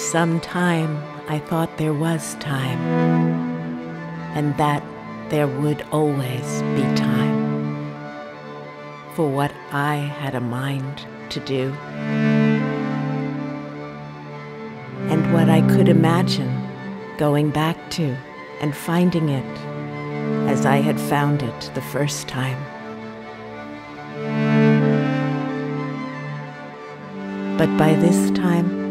some time, I thought there was time, and that there would always be time for what I had a mind to do, and what I could imagine going back to and finding it as I had found it the first time. But by this time,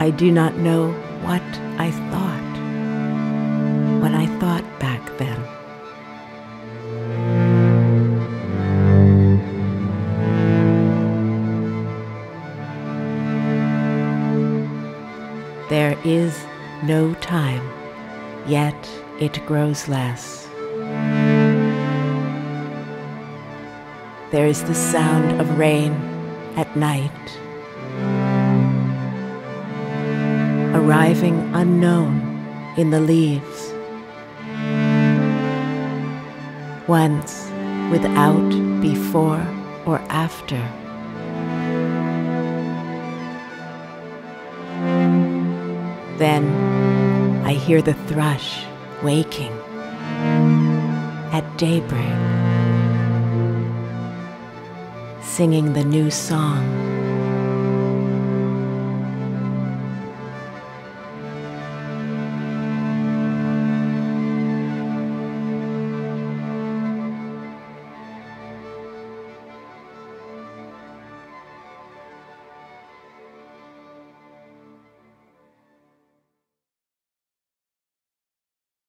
I do not know what I thought when I thought back then. There is no time, yet it grows less. There is the sound of rain at night, arriving unknown in the leaves. Once without before or after. Then I hear the thrush waking at daybreak, singing the new song